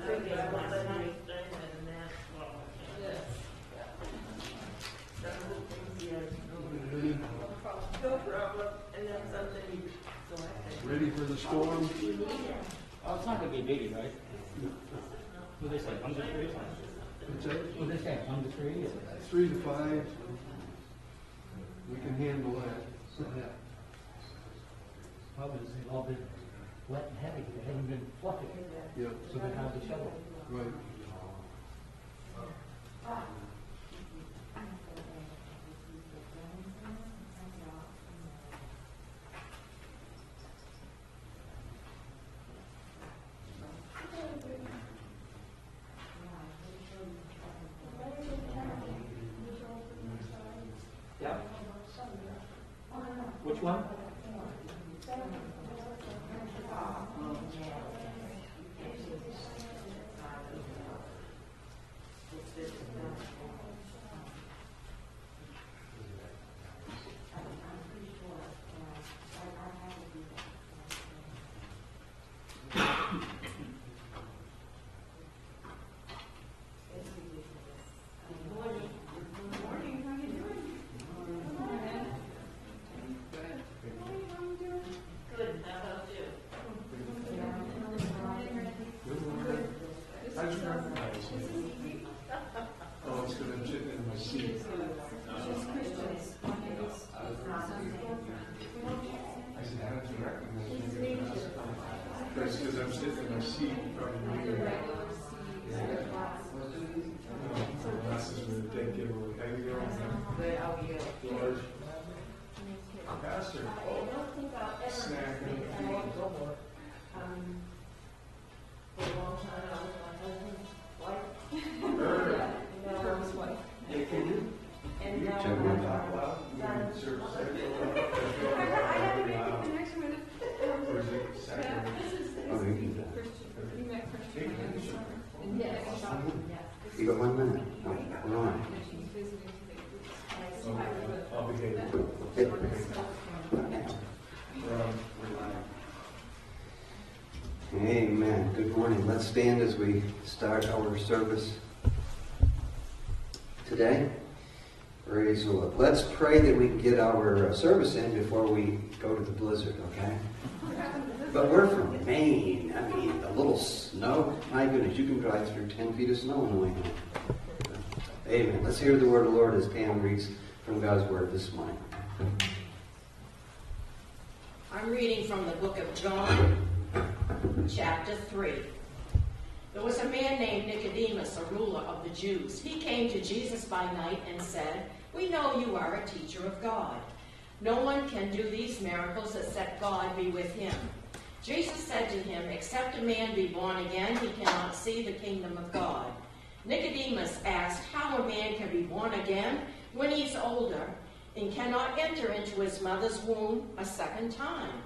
so Ready for the storm? Oh, it's not gonna be big, right? What they say, hundred degrees? What's that? What they say, hundred degrees? Three to five. We can handle that. Probably it's all been wet and heavy, they haven't been fluffy. Yeah, so they're hard to shovel. right. Stand as we start our service today. Praise the Lord. Let's pray that we can get our uh, service in before we go to the blizzard, okay? But we're from Maine. I mean, a little snow. My goodness, you can drive through 10 feet of snow the way home. Amen. Let's hear the word of the Lord as Pam reads from God's word this morning. I'm reading from the book of John, chapter 3. Man named Nicodemus, a ruler of the Jews. He came to Jesus by night and said, We know you are a teacher of God. No one can do these miracles except God be with him. Jesus said to him, Except a man be born again, he cannot see the kingdom of God. Nicodemus asked how a man can be born again when he's older and cannot enter into his mother's womb a second time.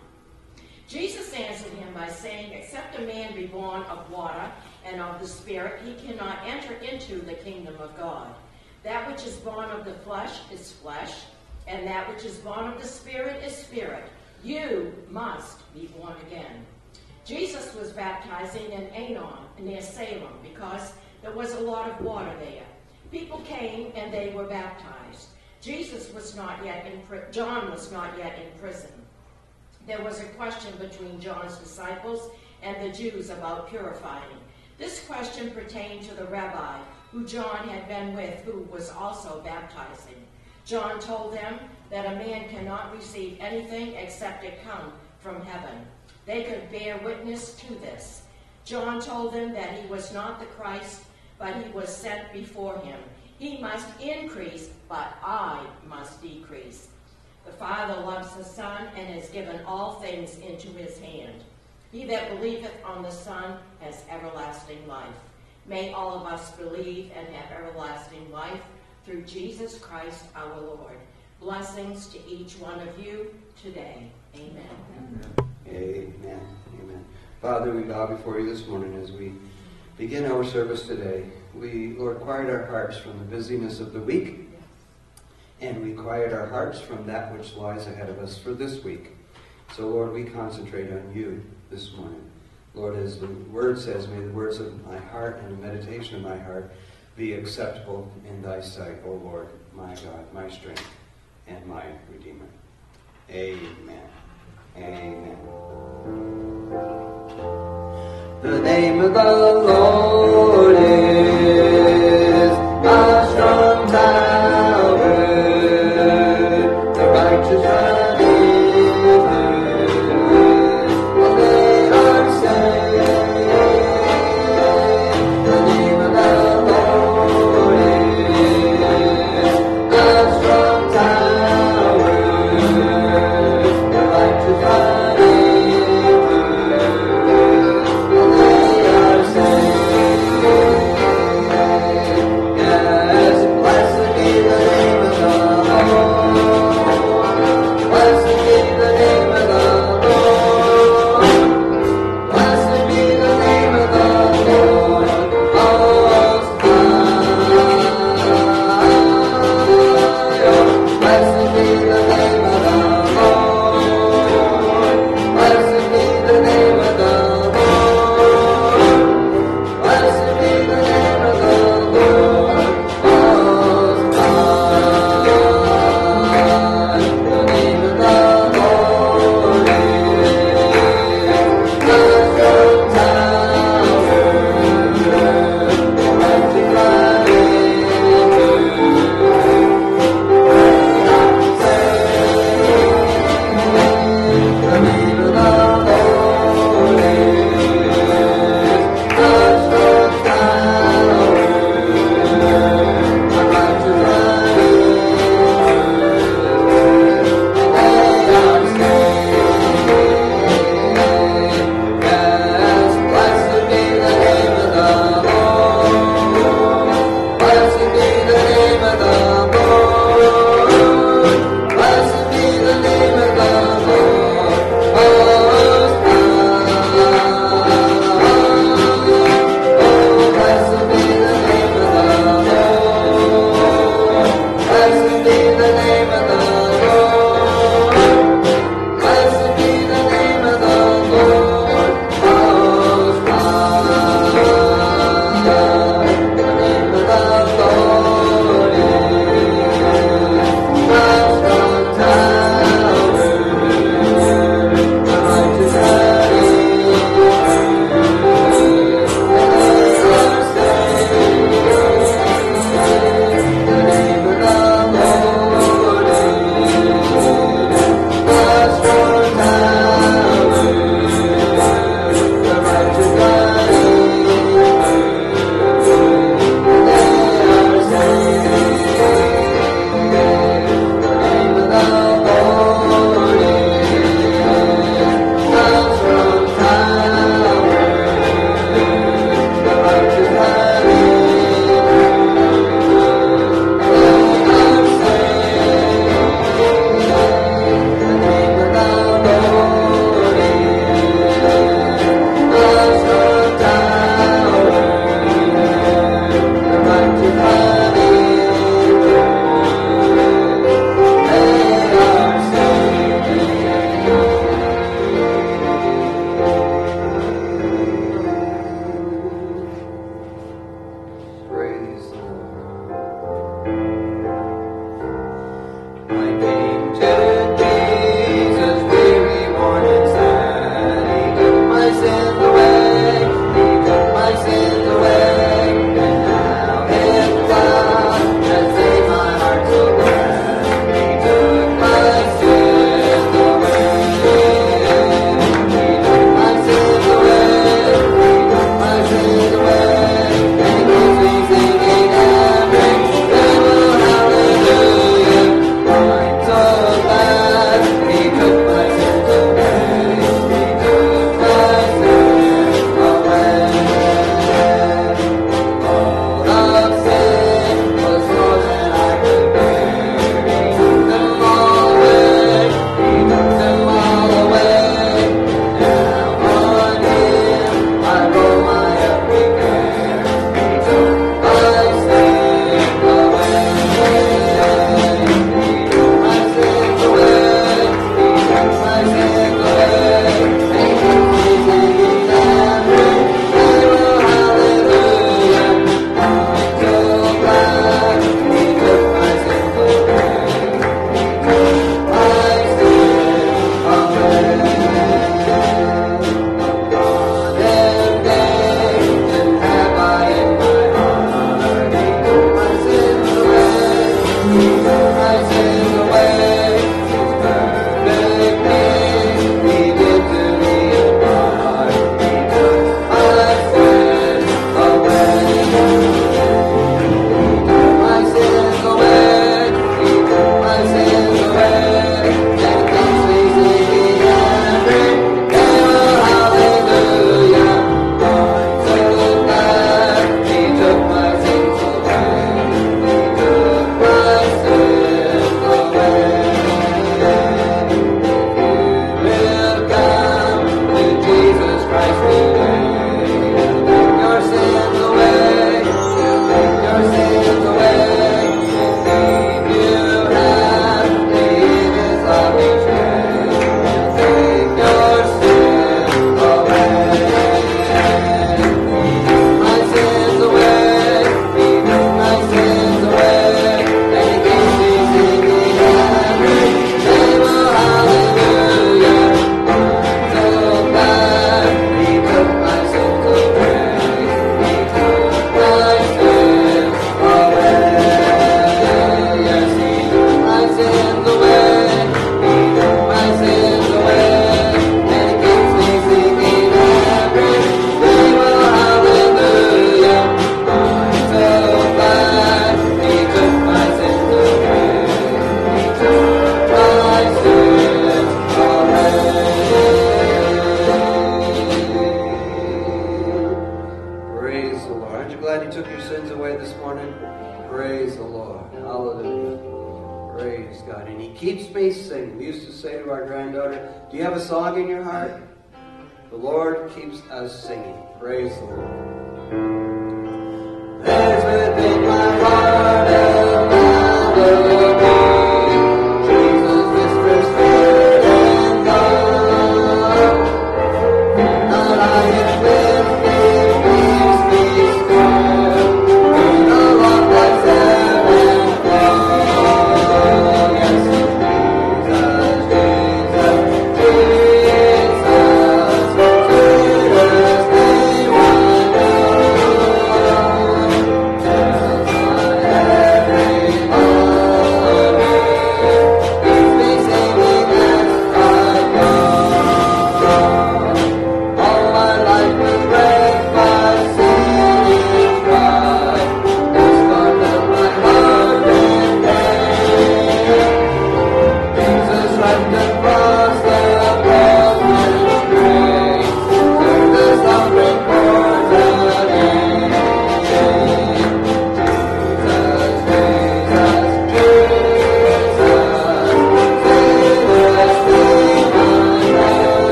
Jesus answered him by saying, Except a man be born of water and of the Spirit, he cannot enter into the kingdom of God. That which is born of the flesh is flesh, and that which is born of the Spirit is spirit. You must be born again. Jesus was baptizing in Aenon near Salem because there was a lot of water there. People came and they were baptized. Jesus was not yet in pri- John was not yet in prison. There was a question between John's disciples and the Jews about purifying. This question pertained to the rabbi who John had been with, who was also baptizing. John told them that a man cannot receive anything except it come from heaven. They could bear witness to this. John told them that he was not the Christ, but he was sent before him. He must increase, but I must decrease. The Father loves the Son and has given all things into his hand. He that believeth on the Son has everlasting life. May all of us believe and have everlasting life through Jesus Christ our Lord. Blessings to each one of you today. Amen. Amen. Amen. Father, we bow before you this morning as we begin our service today. We, Lord, quiet our hearts from the busyness of the week, and we quiet our hearts from that which lies ahead of us for this week. So, Lord, we concentrate on you this morning. Lord, as the word says, may the words of my heart and the meditation of my heart be acceptable in thy sight, O Lord, my God, my strength, and my Redeemer. Amen. Amen. The name of the Lord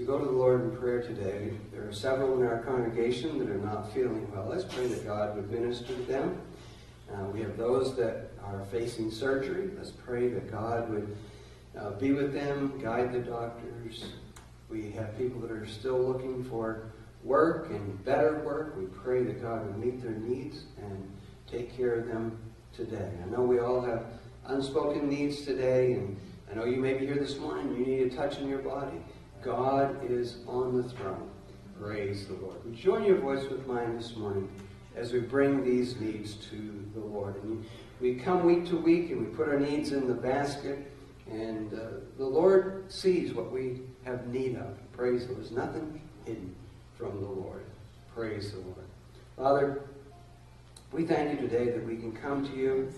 we go to the Lord in prayer today, there are several in our congregation that are not feeling well. Let's pray that God would minister to them. Uh, we have those that are facing surgery. Let's pray that God would uh, be with them, guide the doctors. We have people that are still looking for work and better work. We pray that God would meet their needs and take care of them today. I know we all have unspoken needs today, and I know you may be here this morning. You need a touch in your body. God is on the throne. Praise the Lord. You join your voice with mine this morning as we bring these needs to the Lord? And we come week to week and we put our needs in the basket, and uh, the Lord sees what we have need of. Praise the Lord. There's nothing hidden from the Lord. Praise the Lord. Father, we thank you today that we can come to you.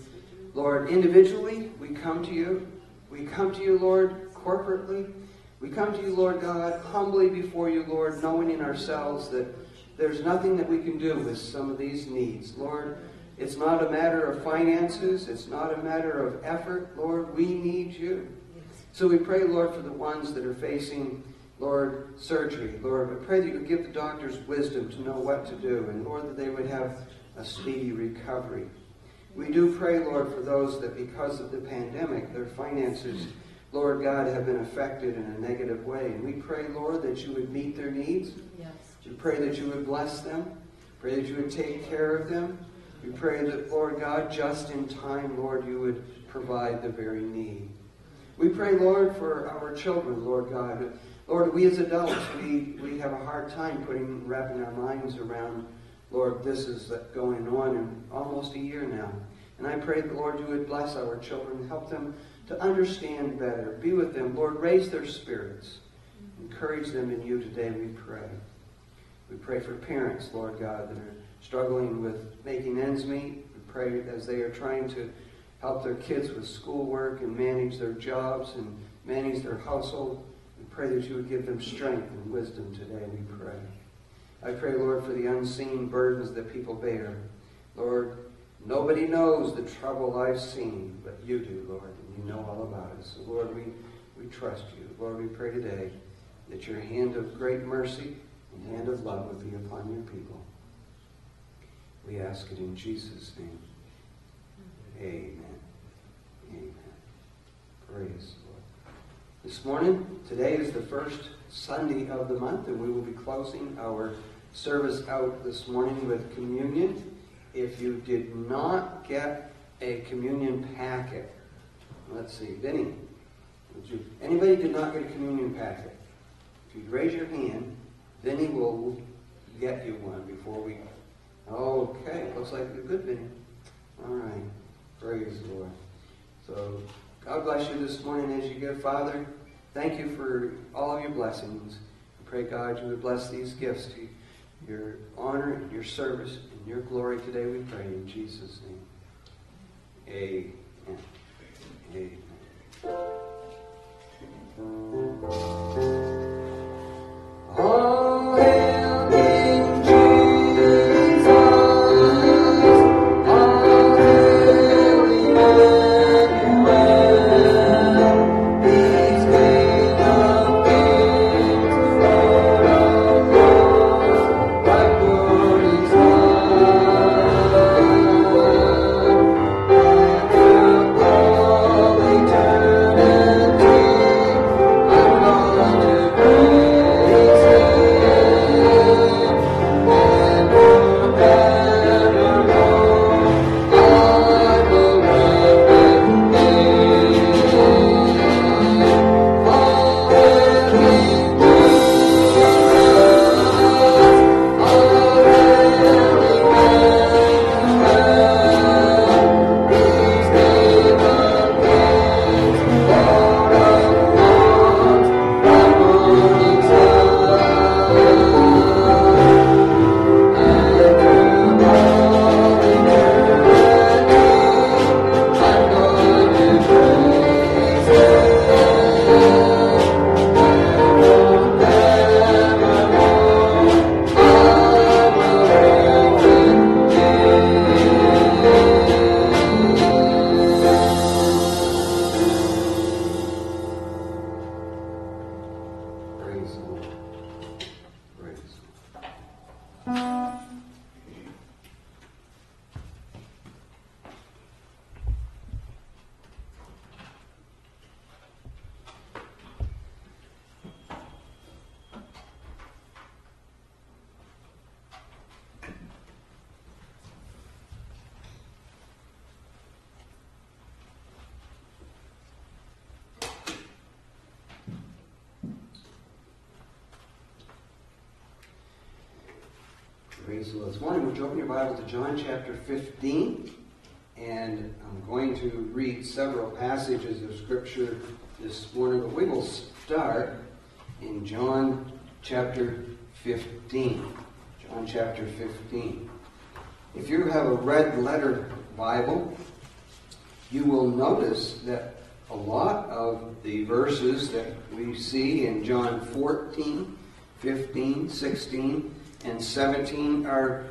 Lord, individually, we come to you. We come to you, Lord, corporately. We come to you, Lord God, humbly before you, Lord, knowing in ourselves that there's nothing that we can do with some of these needs. Lord, it's not a matter of finances. It's not a matter of effort. Lord, we need you. So we pray, Lord, for the ones that are facing, Lord, surgery. Lord, we pray that you would give the doctors wisdom to know what to do, and Lord, that they would have a speedy recovery. We do pray, Lord, for those that because of the pandemic, their finances, Lord God, have been affected in a negative way. And we pray, Lord, that you would meet their needs. Yes. We pray that you would bless them. Pray that you would take care of them. We pray that, Lord God, just in time, Lord, you would provide the very need. We pray, Lord, for our children, Lord God. Lord, we as adults, we, we have a hard time putting, wrapping our minds around, Lord, this is going on in almost a year now. And I pray, the Lord, you would bless our children, help them to understand better. Be with them. Lord, raise their spirits. Encourage them in you today, we pray. We pray for parents, Lord God, that are struggling with making ends meet. We pray as they are trying to help their kids with schoolwork and manage their jobs and manage their household. We pray that you would give them strength and wisdom today, we pray. I pray, Lord, for the unseen burdens that people bear. Lord, nobody knows the trouble I've seen, but you do, Lord, and you know all about it. So, Lord, we, we trust you. Lord, we pray today that your hand of great mercy and hand of love would be upon your people. We ask it in Jesus' name. Amen. Amen. Praise the Lord. This morning, today is the first Sunday of the month, and we will be closing our service out this morning with communion. If you did not get a communion packet, let's see, Vinny, you, anybody did not get a communion packet? If you'd raise your hand, Vinny will get you one before we. Okay, looks like you're good, Vinny. All right, praise the Lord. So, God bless you this morning as you go, Father. Thank you for all of your blessings. I pray, God, you would bless these gifts to your honor and your service and your glory today, we pray in Jesus' name. Amen. Amen. All chapter 15. John chapter 15. If you have a red letter Bible, you will notice that a lot of the verses that we see in John 14, 15, 16, and 17 are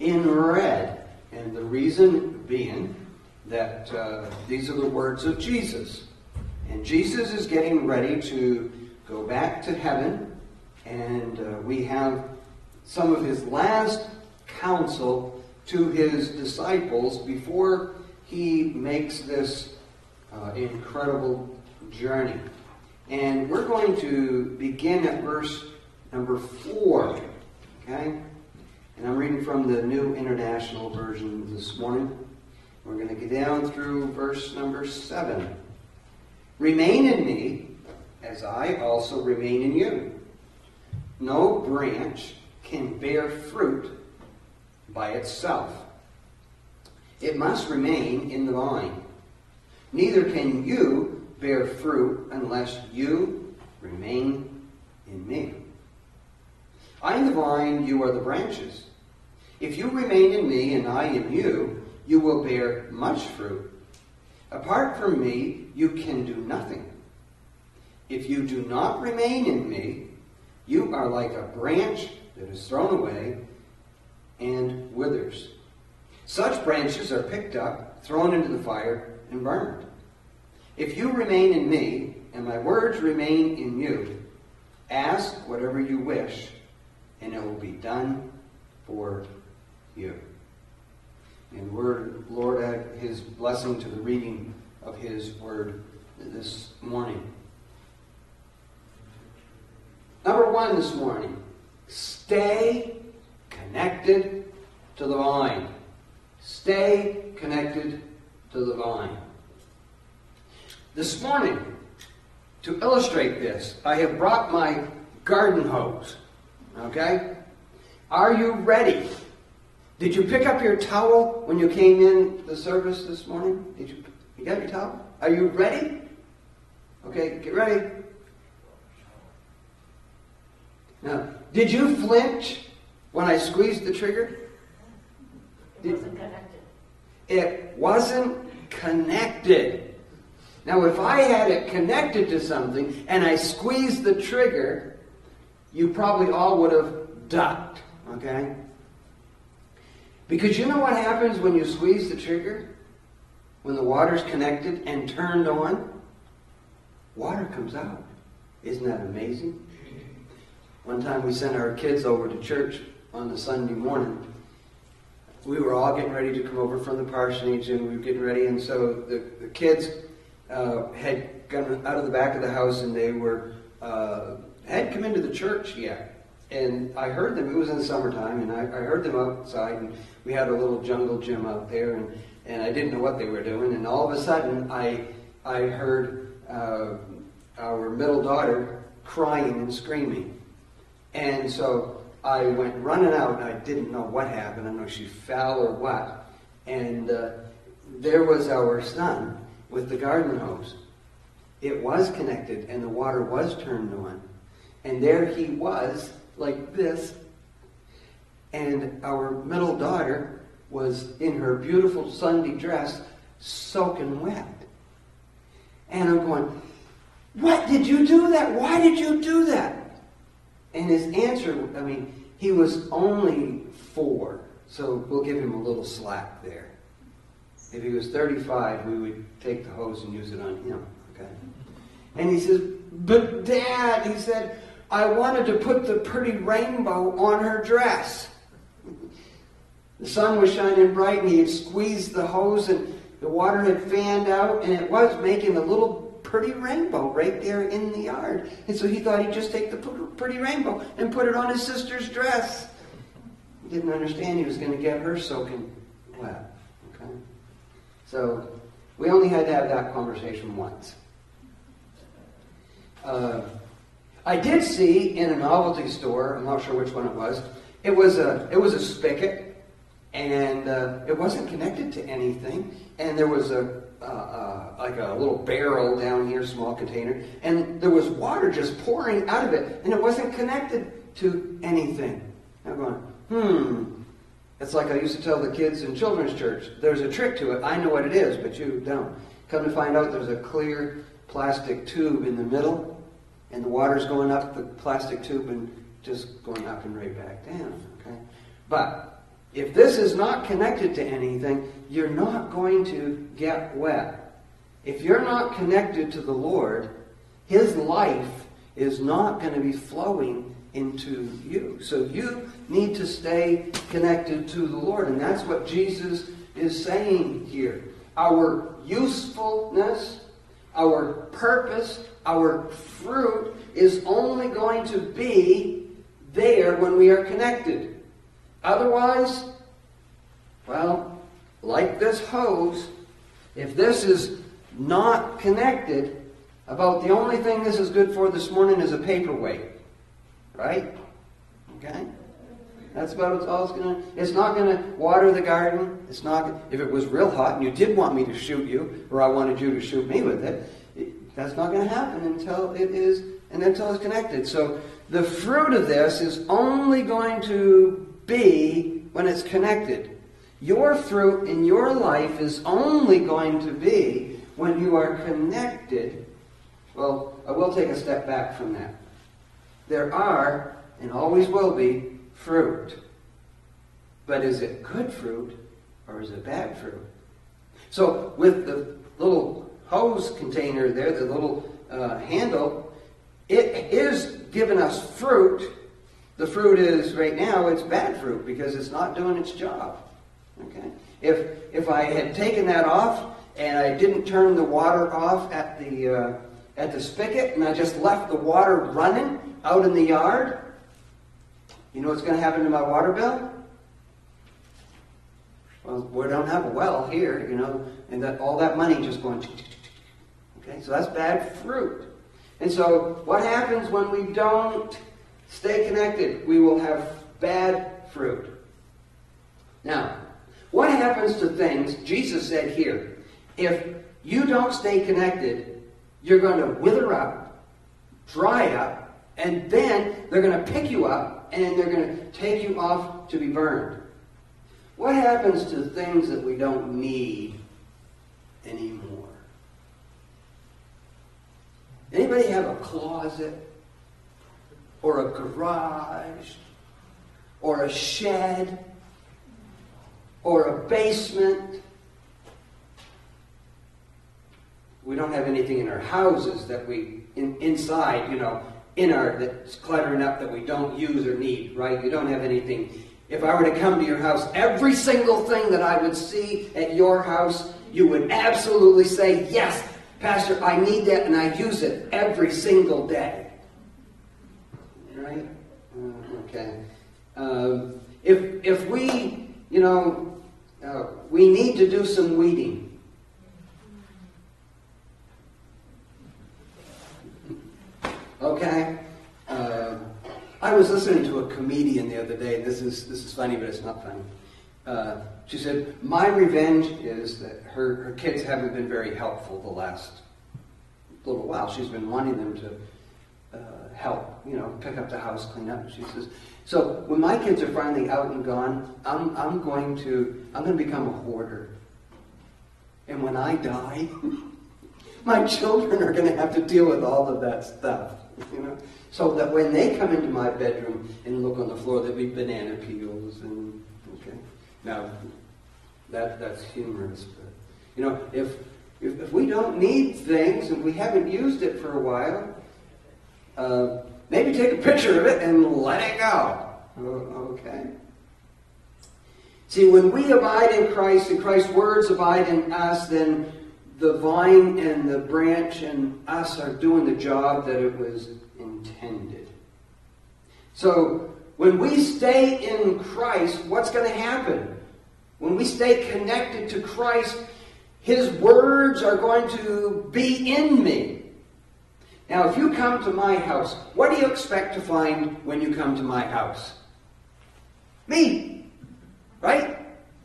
in red. And the reason being that uh, these are the words of Jesus. And Jesus is getting ready to go back to heaven, and uh, we have some of his last counsel to his disciples before he makes this uh, incredible journey. And we're going to begin at verse number 4. Okay? And I'm reading from the New International Version this morning. We're going to get down through verse number 7. Remain in me, as I also remain in you. No branch can bear fruit by itself. it must remain in the vine. Neither can you bear fruit unless you remain in me. I am the vine, you are the branches. If you remain in me and I in you, you will bear much fruit. Apart from me, you can do nothing. If you do not remain in me, you are like a branch that is thrown away and withers. Such branches are picked up, thrown into the fire, and burned. If you remain in me, and my words remain in you, ask whatever you wish, and it will be done for you. And word, Lord, add his blessing to the reading of his word this morning. This morning, stay connected to the vine. Stay connected to the vine. This morning, to illustrate this, I have brought my garden hose. Okay? Are you ready? Did you pick up your towel when you came in the service this morning? Did you you got your towel? Are you ready? Okay, get ready. Now, did you flinch when I squeezed the trigger? It wasn't connected. It wasn't connected. Now, if I had it connected to something and I squeezed the trigger, you probably all would have ducked, okay? Because you know what happens when you squeeze the trigger? When the water's connected and turned on? Water comes out. Isn't that amazing? One time we sent our kids over to church on a Sunday morning. We were all getting ready to come over from the parsonage and we were getting ready, and so the, the kids uh, had gone out of the back of the house and they were uh, had come into the church yet. And I heard them, it was in the summertime, and I, I heard them outside, and we had a little jungle gym out there, and, and I didn't know what they were doing. And all of a sudden, I, I heard uh, our middle daughter crying and screaming. And so I went running out, and I didn't know what happened. I don't know if she fell or what. And uh, there was our son with the garden hose. It was connected, and the water was turned on. And there he was, like this. And our middle daughter was in her beautiful Sunday dress, soaking wet. And I'm going, What did you do that? Why did you do that? And his answer, I mean, he was only four, so we'll give him a little slack there. If he was 35, we would take the hose and use it on him, okay? And he says, But Dad, he said, I wanted to put the pretty rainbow on her dress. The sun was shining bright, and he had squeezed the hose, and the water had fanned out, and it was making a little pretty rainbow right there in the yard. And so he thought he'd just take the pretty rainbow and put it on his sister's dress. He didn't understand he was going to get her soaking wet. Okay? So we only had to have that conversation once. Uh, I did see in a novelty store, I'm not sure which one it was, it was a, it was a spigot, and uh, it wasn't connected to anything, and there was a, uh, like a little barrel down here, small container, and there was water just pouring out of it, and it wasn't connected to anything. I'm going, hmm. It's like I used to tell the kids in children's church, there's a trick to it. I know what it is, but you don't. Come to find out there's a clear plastic tube in the middle, and the water's going up the plastic tube and just going up and right back down. Okay? But if this is not connected to anything, you're not going to get wet. If you're not connected to the Lord, His life is not going to be flowing into you. So you need to stay connected to the Lord. And that's what Jesus is saying here. Our usefulness, our purpose, our fruit is only going to be there when we are connected. Otherwise, well, like this hose, if this is not connected, about the only thing this is good for this morning is a paperweight. Right? Okay? That's about all it's gonna. It's not gonna water the garden. It's not. If it was real hot and you did want me to shoot you, or I wanted you to shoot me with it, it that's not gonna happen until it is, and until it's connected. So the fruit of this is only going to be when it's connected. Your fruit in your life is only going to be when you are connected. Well, I will take a step back from that. There are, and always will be, fruit. But is it good fruit or is it bad fruit? So, with the little hose container there, the little uh, handle, it is giving us fruit. The fruit is, right now, it's bad fruit because it's not doing its job. Okay? If, if I had taken that off and I didn't turn the water off at the, uh, at the spigot and I just left the water running out in the yard, you know what's going to happen to my water bill? Well, we don't have a well here, you know, and that all that money just going. Okay, so that's bad fruit. And so, what happens when we don't stay connected? We will have bad fruit. Now, what happens to things? Jesus said here, if you don't stay connected, you're going to wither up, dry up, and then they're going to pick you up and they're going to take you off to be burned. What happens to things that we don't need anymore? Anybody have a closet? Or a garage? Or a shed? Or a basement? We don't have anything in our houses that we, in, inside, you know, in our that's cluttering up that we don't use or need, right? You don't have anything. If I were to come to your house, every single thing that I would see at your house, you would absolutely say, Yes, Pastor, I need that and I use it every single day. Right? Uh, okay. Um, if, if we, you know, uh, we need to do some weeding. Okay? Uh, I was listening to a comedian the other day. This is, this is funny, but it's not funny. Uh, she said, My revenge is that her, her kids haven't been very helpful the last little while. She's been wanting them to uh, help, you know, pick up the house, clean up. She says, So when my kids are finally out and gone, I'm, I'm going to I'm going to become a hoarder. And when I die, my children are going to have to deal with all of that stuff. You know, so that when they come into my bedroom and look on the floor, there'll be banana peels and okay. Now, that that's humorous, but you know, if if, if we don't need things and we haven't used it for a while, uh, maybe take a picture of it and let it go. Okay. See, when we abide in Christ and Christ's words abide in us, then the vine and the branch and us are doing the job that it was intended. So, when we stay in Christ, what's going to happen? When we stay connected to Christ, His words are going to be in me. Now, if you come to my house, what do you expect to find when you come to my house? Me. Right?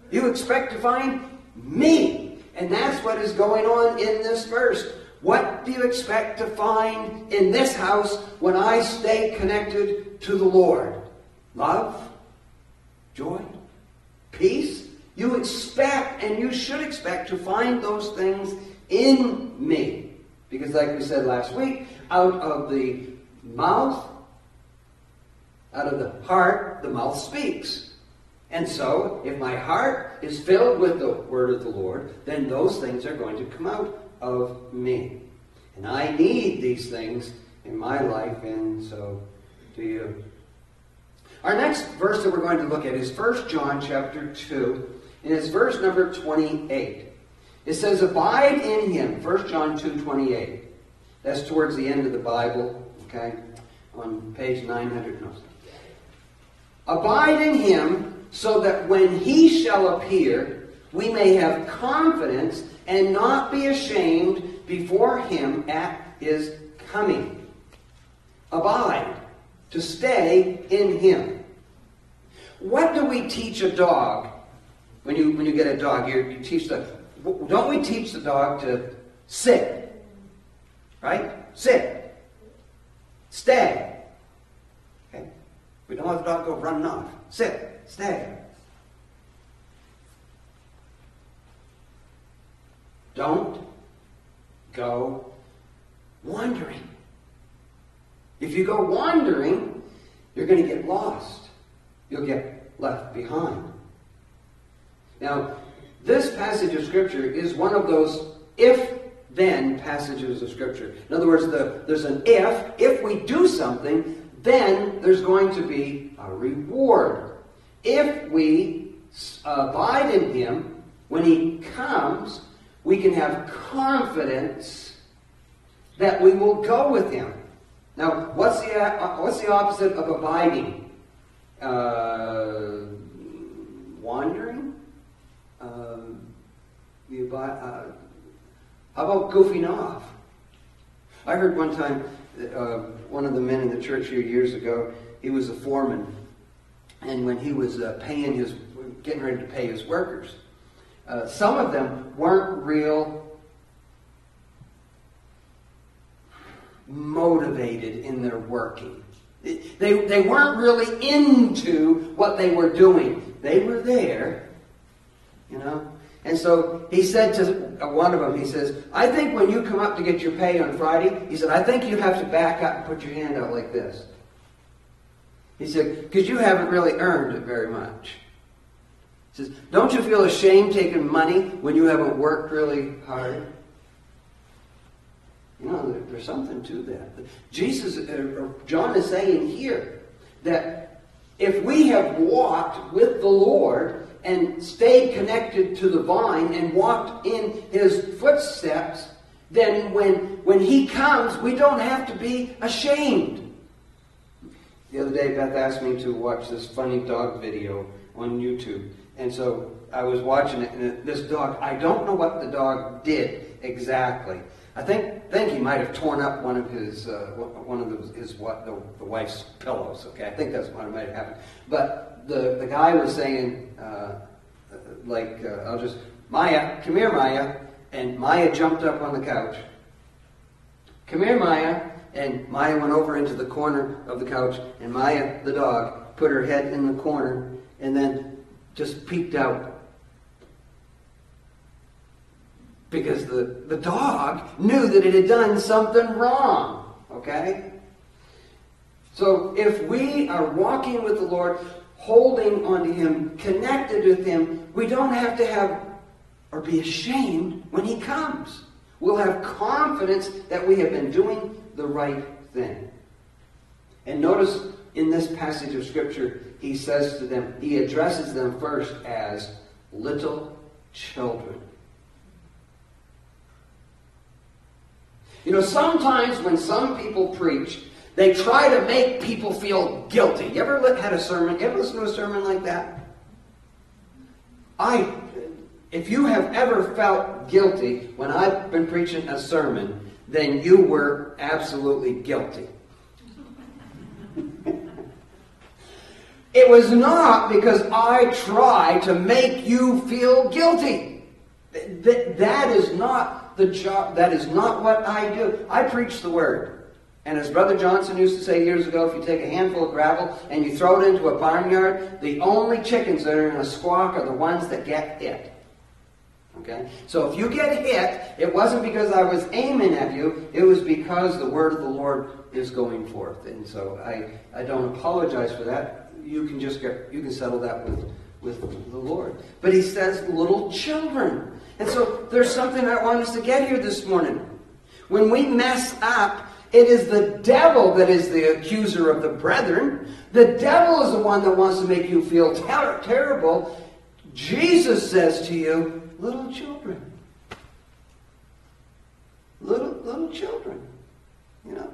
You expect to find me. And that's what is going on in this verse. What do you expect to find in this house when I stay connected to the Lord? Love? Joy? Peace? You expect and you should expect to find those things in me. Because, like we said last week, out of the mouth, out of the heart, the mouth speaks. And so, if my heart is filled with the word of the Lord, then those things are going to come out of me. And I need these things in my life, and so do you. Our next verse that we're going to look at is 1 John chapter 2, and it's verse number 28. It says, Abide in him, 1 John 2 28. That's towards the end of the Bible, okay, on page 900. Abide in him so that when he shall appear, we may have confidence and not be ashamed before him at his coming. Abide, to stay in him. What do we teach a dog when you when you get a dog? You, you teach the don't we teach the dog to sit? Right? Sit. Stay. Okay? We don't let the dog go running off. Sit. Stay. Don't go wandering. If you go wandering, you're going to get lost. You'll get left behind. Now, this passage of Scripture is one of those if then passages of Scripture. In other words, the, there's an if. If we do something, then there's going to be a reward. If we abide in Him, when He comes, we can have confidence that we will go with Him. Now, what's the, uh, what's the opposite of abiding? Uh, wandering? Um, abide, uh, how about goofing off? I heard one time uh, one of the men in the church here years ago, he was a foreman. And when he was uh, paying his, getting ready to pay his workers, uh, some of them weren't real motivated in their working. They, they weren't really into what they were doing. They were there, you know. And so he said to one of them, he says, I think when you come up to get your pay on Friday, he said, I think you have to back up and put your hand out like this. He said, because you haven't really earned it very much. He says, don't you feel ashamed taking money when you haven't worked really hard? You know, there, there's something to that. Jesus, uh, John is saying here that if we have walked with the Lord and stayed connected to the vine and walked in his footsteps, then when, when he comes, we don't have to be ashamed. The other day, Beth asked me to watch this funny dog video on YouTube. And so I was watching it, and this dog, I don't know what the dog did exactly. I think think he might have torn up one of his uh, one of the, his what the, the, wife's pillows. Okay, I think that's what might have happened. But the the guy was saying uh, like uh, I'll just Maya, come here, Maya, and Maya jumped up on the couch. Come here, Maya, and Maya went over into the corner of the couch, and Maya, the dog, put her head in the corner, and then just peeked out because the, the dog knew that it had done something wrong. Okay? So if we are walking with the Lord, holding onto Him, connected with Him, we don't have to have or be ashamed when He comes. We'll have confidence that we have been doing the right thing. And notice in this passage of Scripture, He says to them, He addresses them first as little children. You know, sometimes when some people preach, they try to make people feel guilty. You ever had a sermon? You ever listen to a sermon like that? I, if you have ever felt guilty when I've been preaching a sermon, then you were absolutely guilty. it was not because I tried to make you feel guilty. That, that is not the job. That is not what I do. I preach the word. And as Brother Johnson used to say years ago, if you take a handful of gravel and you throw it into a barnyard, the only chickens that are in a squawk are the ones that get hit. Okay? So if you get hit, it wasn't because I was aiming at you, it was because the word of the Lord is going forth. And so I, I don't apologize for that. You can just get you can settle that with, with the Lord. But he says little children. And so there's something I want us to get here this morning. When we mess up, it is the devil that is the accuser of the brethren. The devil is the one that wants to make you feel ter- terrible. Jesus says to you, little children. Little little children. You know.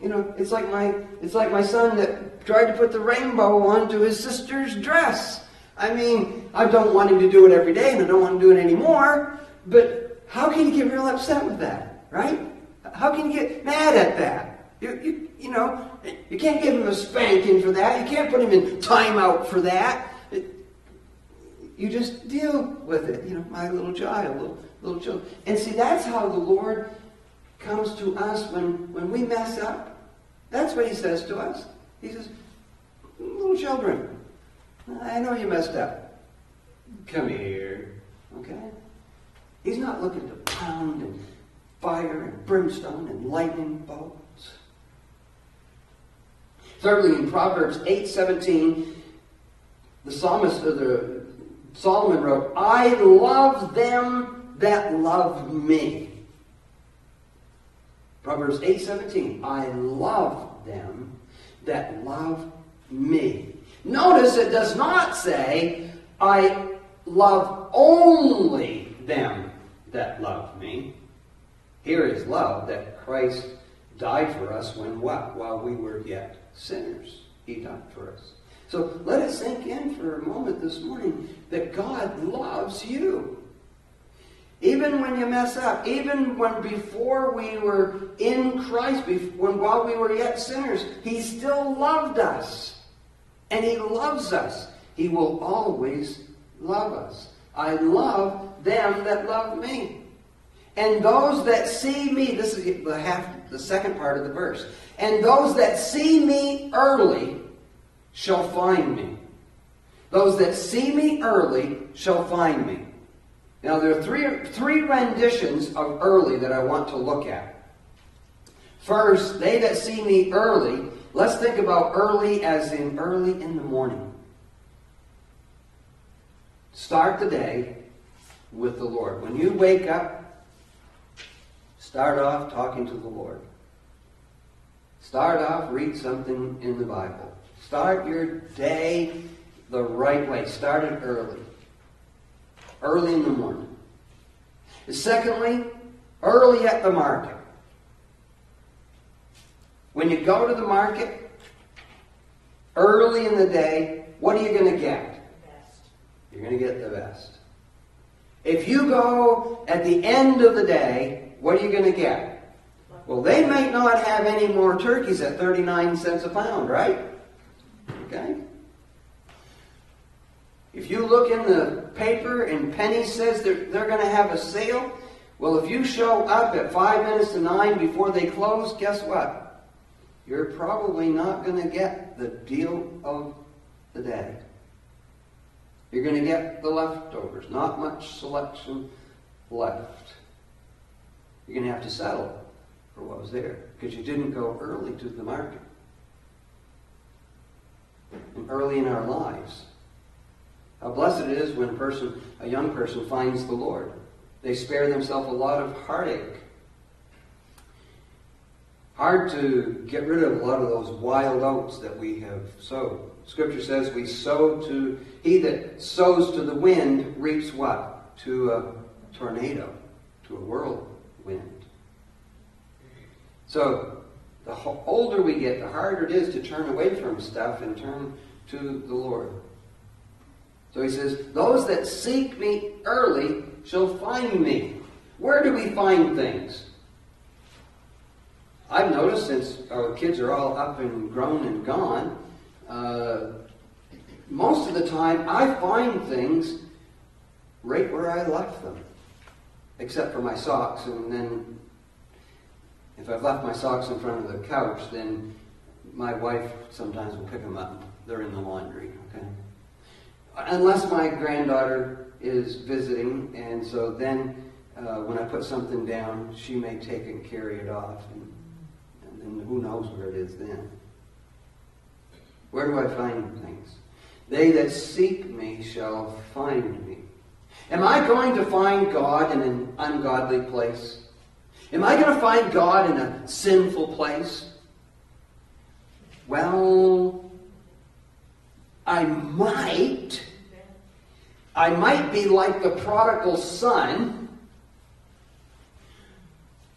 You know, it's like my it's like my son that tried to put the rainbow onto his sister's dress. I mean, I don't want him to do it every day and I don't want to do it anymore, but how can you get real upset with that, right? How can you get mad at that? You, you, you know, you can't give him a spanking for that. You can't put him in timeout for that. You just deal with it. You know, my little child, little, little children. And see, that's how the Lord comes to us when, when we mess up. That's what he says to us. He says, little children, I know you messed up. Come here. Okay? He's not looking to pound and fire and brimstone and lightning bolts. Thirdly, in Proverbs 8:17, the psalmist or the Solomon wrote, I love them that love me. Proverbs 8:17, I love them that love me. Notice it does not say, I love only them that love me. Here is love that Christ died for us when what? While we were yet sinners. He died for us. So let it sink in for a moment this morning that God loves you. Even when you mess up, even when before we were in Christ, when while we were yet sinners, He still loved us. And He loves us. He will always love us. I love them that love me. And those that see me, this is the half the second part of the verse. And those that see me early shall find me. Those that see me early shall find me. Now, there are three, three renditions of early that I want to look at. First, they that see me early, let's think about early as in early in the morning. Start the day with the Lord. When you wake up, start off talking to the Lord. Start off, read something in the Bible. Start your day the right way. Start it early. Early in the morning. Secondly, early at the market. When you go to the market, early in the day, what are you going to get? You're going to get the best. If you go at the end of the day, what are you going to get? Well, they may not have any more turkeys at 39 cents a pound, right? Okay? If you look in the paper and Penny says they're, they're going to have a sale, well, if you show up at five minutes to nine before they close, guess what? You're probably not going to get the deal of the day. You're going to get the leftovers. Not much selection left. You're going to have to settle for what was there because you didn't go early to the market. Early in our lives. How blessed it is when a person, a young person finds the Lord. They spare themselves a lot of heartache. Hard to get rid of a lot of those wild oats that we have sowed. Scripture says we sow to, he that sows to the wind reaps what? To a tornado, to a whirlwind. So, the older we get, the harder it is to turn away from stuff and turn to the Lord. So he says, Those that seek me early shall find me. Where do we find things? I've noticed since our kids are all up and grown and gone, uh, most of the time I find things right where I left them, except for my socks. And then if I've left my socks in front of the couch, then my wife sometimes will pick them up. They're in the laundry, okay? Unless my granddaughter is visiting, and so then uh, when I put something down, she may take and carry it off. And, and who knows where it is then. Where do I find things? They that seek me shall find me. Am I going to find God in an ungodly place? Am I going to find God in a sinful place? Well, I might. I might be like the prodigal son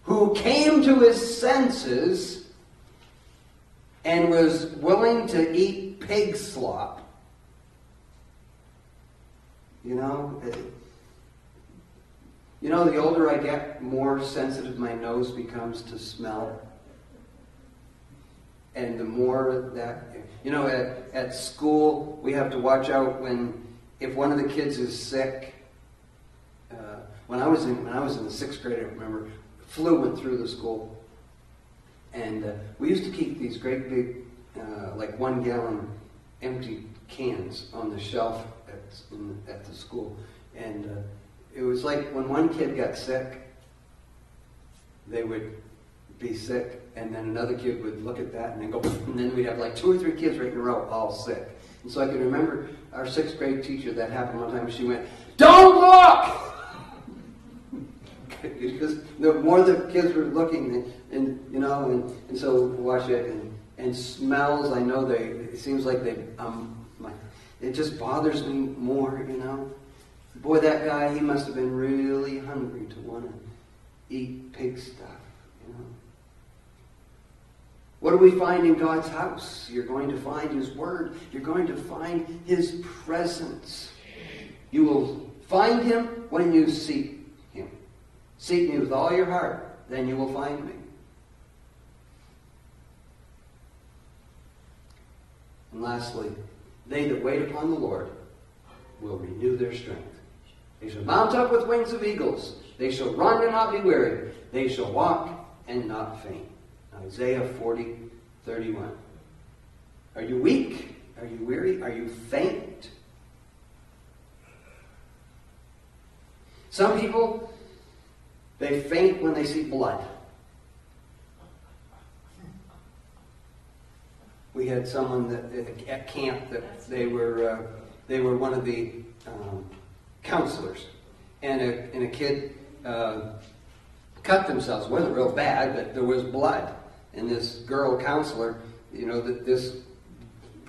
who came to his senses and was willing to eat pig slop. You know, you know, the older I get, more sensitive my nose becomes to smell. And the more that, you know, at, at school, we have to watch out when, if one of the kids is sick. Uh, when I was in, when I was in the sixth grade, I remember, flu went through the school. And uh, we used to keep these great big, uh, like one gallon empty cans on the shelf at, in, at the school. And uh, it was like when one kid got sick, they would be sick, and then another kid would look at that and then go, and then we'd have like two or three kids right in a row all sick. And so I can remember our sixth grade teacher, that happened one time, she went, Don't look! because the more the kids were looking, and, and you know, and, and so watch it, and, and smells, I know they, it seems like they, um, my, it just bothers me more, you know. Boy, that guy, he must have been really hungry to want to eat pig stuff, you know. What do we find in God's house? You're going to find His Word. You're going to find His presence. You will find Him when you seek Him. Seek me with all your heart, then you will find me. And lastly, they that wait upon the Lord will renew their strength. They shall mount up with wings of eagles. They shall run and not be weary. They shall walk and not faint. Isaiah 40, 31. Are you weak? Are you weary? Are you faint? Some people, they faint when they see blood. We had someone that at camp that they were uh, they were one of the um, counselors, and a and a kid uh, cut themselves. It wasn't real bad, but there was blood. And this girl counselor, you know, that this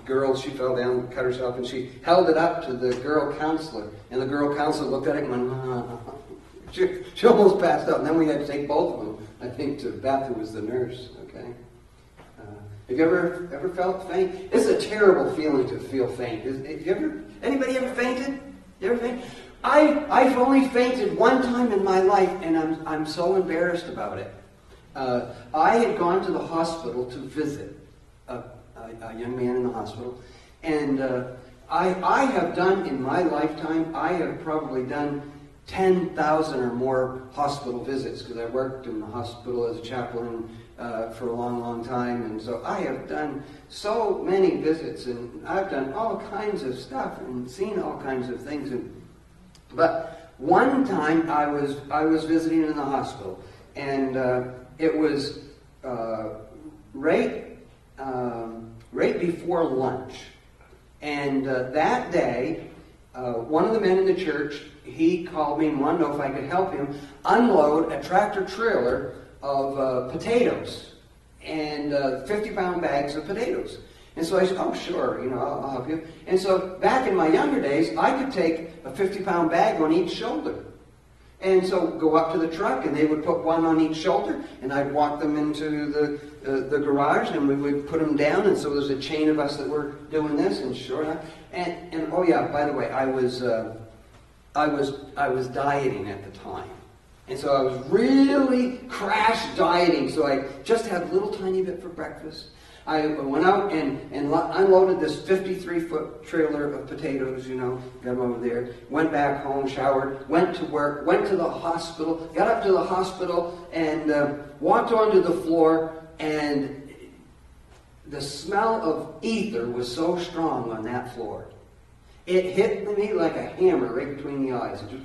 girl, she fell down, cut herself, and she held it up to the girl counselor. And the girl counselor looked at it and went, ah. she, she almost passed out. And then we had to take both of them, I think, to Beth, who was the nurse, okay? Have you ever ever felt faint? It's a terrible feeling to feel faint. Is, have you ever, anybody ever fainted? You ever faint? I, I've only fainted one time in my life, and I'm, I'm so embarrassed about it. Uh, I had gone to the hospital to visit a, a, a young man in the hospital, and uh, I, I have done in my lifetime, I have probably done 10,000 or more hospital visits because I worked in the hospital as a chaplain uh, for a long, long time. And so I have done so many visits and I've done all kinds of stuff and seen all kinds of things. And, but one time I was, I was visiting in the hospital and uh, it was uh, right, um, right before lunch. And uh, that day, uh, one of the men in the church, he called me and wanted to know if I could help him unload a tractor trailer of uh, potatoes and uh, 50 pound bags of potatoes. And so I said, oh, sure, you know, I'll, I'll help you. And so back in my younger days, I could take a 50 pound bag on each shoulder. And so go up to the truck, and they would put one on each shoulder, and I'd walk them into the, uh, the garage, and we would put them down. And so there's a chain of us that were doing this, and sure enough, and, and oh yeah, by the way, I was uh, I was I was dieting at the time, and so I was really crash dieting. So I just had a little tiny bit for breakfast. I went out and, and unloaded this 53 foot trailer of potatoes, you know, got them over there. Went back home, showered, went to work, went to the hospital, got up to the hospital, and uh, walked onto the floor. And the smell of ether was so strong on that floor. It hit me like a hammer right between the eyes. It just,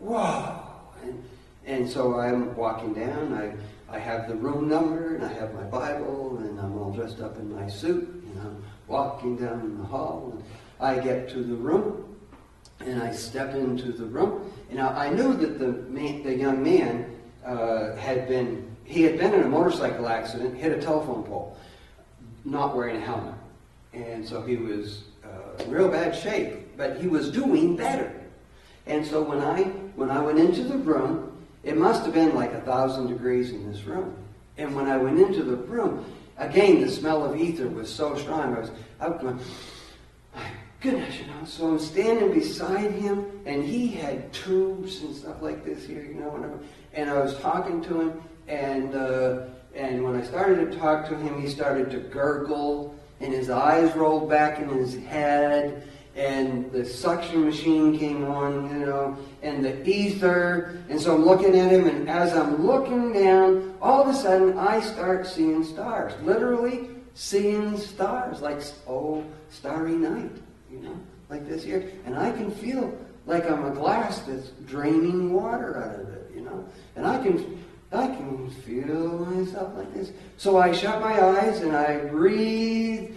whoa! And, and so I'm walking down. I I have the room number and I have my Bible and I'm all dressed up in my suit and I'm walking down the hall and I get to the room and I step into the room and I, I knew that the man, the young man uh, had been he had been in a motorcycle accident, hit a telephone pole, not wearing a helmet, and so he was uh, in real bad shape, but he was doing better. And so when I when I went into the room it must have been like a thousand degrees in this room. And when I went into the room, again, the smell of ether was so strong. I was, I was going, my goodness, you know. So I'm standing beside him, and he had tubes and stuff like this here, you know, whatever. And I was talking to him, and uh, And when I started to talk to him, he started to gurgle, and his eyes rolled back in his head, and the suction machine came on, you know, and the ether. And so I'm looking at him, and as I'm looking down, all of a sudden I start seeing stars. Literally seeing stars, like, oh, starry night, you know, like this here. And I can feel like I'm a glass that's draining water out of it, you know. And I can I can feel myself like this. So I shut my eyes and I breathe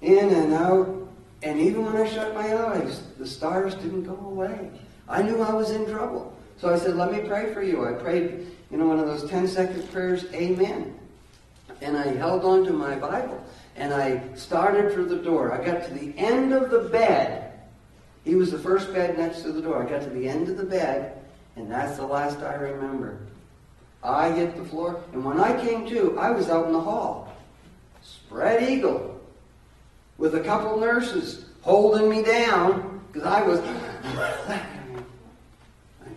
in and out. And even when I shut my eyes, the stars didn't go away. I knew I was in trouble. So I said, let me pray for you. I prayed, you know, one of those 10 second prayers, Amen. And I held on to my Bible and I started for the door. I got to the end of the bed. He was the first bed next to the door. I got to the end of the bed, and that's the last I remember. I hit the floor, and when I came to, I was out in the hall, with a couple nurses holding me down because I was. I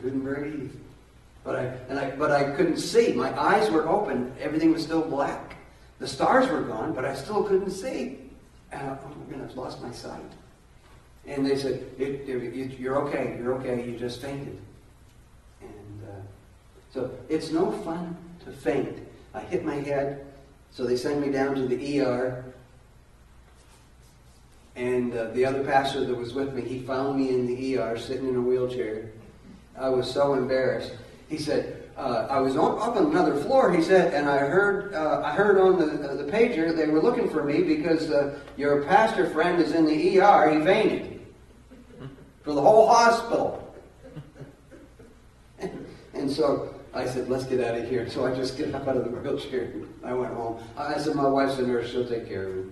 couldn't breathe, but I and I but I couldn't see. My eyes were open. Everything was still black. The stars were gone, but I still couldn't see. And I, oh my goodness, I've lost my sight. And they said, it, it, "You're okay. You're okay. You just fainted." And uh, so it's no fun to faint. I hit my head, so they sent me down to the ER. And uh, the other pastor that was with me, he found me in the ER sitting in a wheelchair. I was so embarrassed. He said, uh, I was on, up on another floor, he said, and I heard, uh, I heard on the, uh, the pager they were looking for me because uh, your pastor friend is in the ER. He fainted for the whole hospital. and so I said, let's get out of here. So I just get up out of the wheelchair. I went home. I said, my wife's a nurse. She'll take care of me.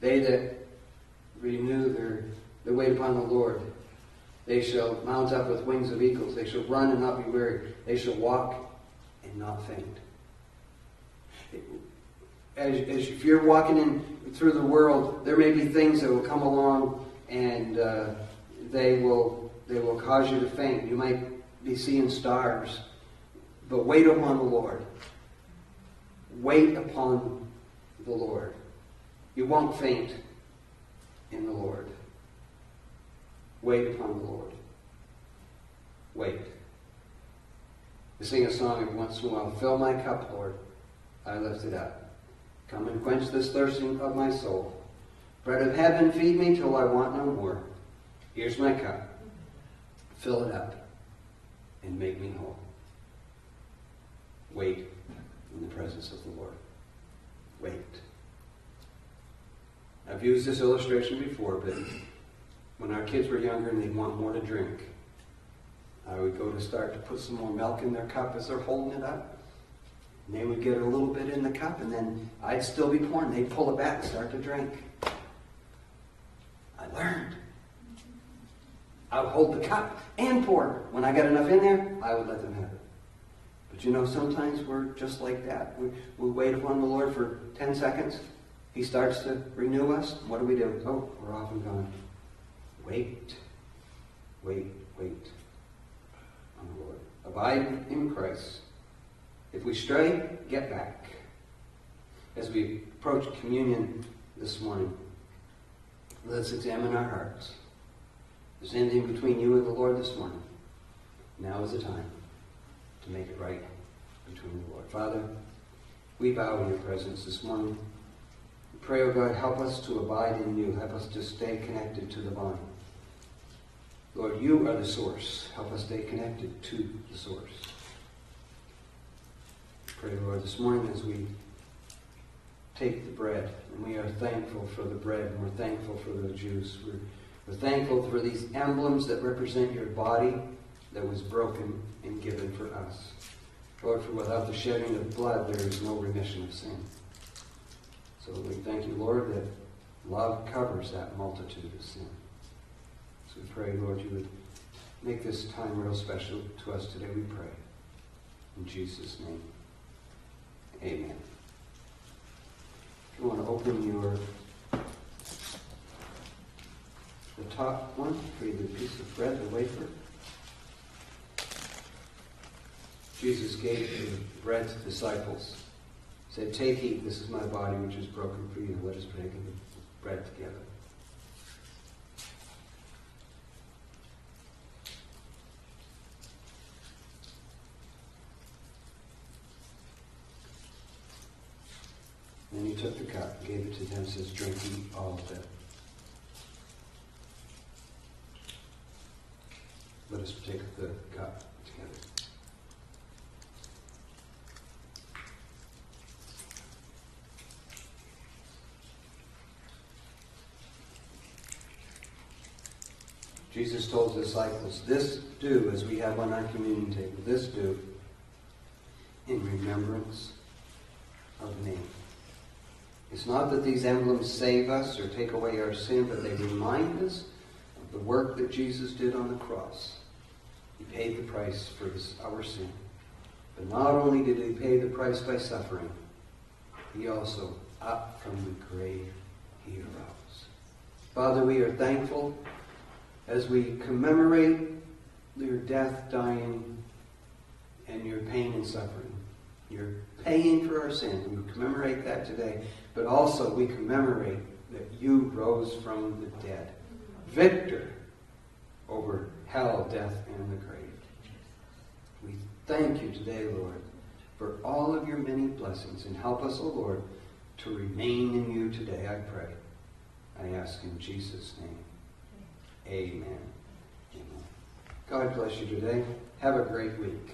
They that renew their, their wait upon the Lord, they shall mount up with wings of eagles. They shall run and not be weary. They shall walk and not faint. As, as if you're walking in through the world, there may be things that will come along and uh, they will they will cause you to faint. You might be seeing stars, but wait upon the Lord. Wait upon the Lord. You won't faint in the Lord. Wait upon the Lord. Wait. We sing a song every once in a while. Fill my cup, Lord. I lift it up. Come and quench this thirsting of my soul. Bread of heaven, feed me till I want no more. Here's my cup. Fill it up and make me whole. Wait in the presence of the Lord. Wait. I've used this illustration before, but when our kids were younger and they'd want more to drink, I would go to start to put some more milk in their cup as they're holding it up. And they would get a little bit in the cup, and then I'd still be pouring. They'd pull it back and start to drink. I learned. I would hold the cup and pour. When I got enough in there, I would let them have it. But you know, sometimes we're just like that. We, we wait upon the Lord for 10 seconds. He starts to renew us. What do we do? Oh, we're off and gone. Wait. Wait, wait on the Lord. Abide in Christ. If we stray, get back. As we approach communion this morning, let's examine our hearts. There's anything between you and the Lord this morning, now is the time to make it right between the Lord. Father, we bow in your presence this morning. Pray, O oh God, help us to abide in you. Help us to stay connected to the vine. Lord, you are the source. Help us stay connected to the source. Pray, Lord, this morning as we take the bread, and we are thankful for the bread, and we're thankful for the juice. We're, we're thankful for these emblems that represent your body that was broken and given for us. Lord, for without the shedding of blood, there is no remission of sin. So we thank you, Lord, that love covers that multitude of sin. So we pray, Lord, you would make this time real special to us today, we pray. In Jesus' name, amen. If you want to open your the top one, for the piece of bread, the wafer. Jesus gave the bread to the disciples. Said, Take, eat, this is my body which is broken for you. Let us break the bread together. Then he took the cup, gave it to them, says, Drink, eat all of it. Let us take the cup together. Jesus told his disciples, This do as we have on our communion table, this do in remembrance of me. It's not that these emblems save us or take away our sin, but they remind us of the work that Jesus did on the cross. He paid the price for our sin. But not only did he pay the price by suffering, he also, up from the grave, he arose. Father, we are thankful as we commemorate your death, dying, and your pain and suffering. Your paying for our sin. We commemorate that today. But also we commemorate that you rose from the dead. Victor over hell, death, and the grave. We thank you today, Lord, for all of your many blessings. And help us, O oh Lord, to remain in you today, I pray. I ask in Jesus' name. Amen. Amen. God bless you today. Have a great week.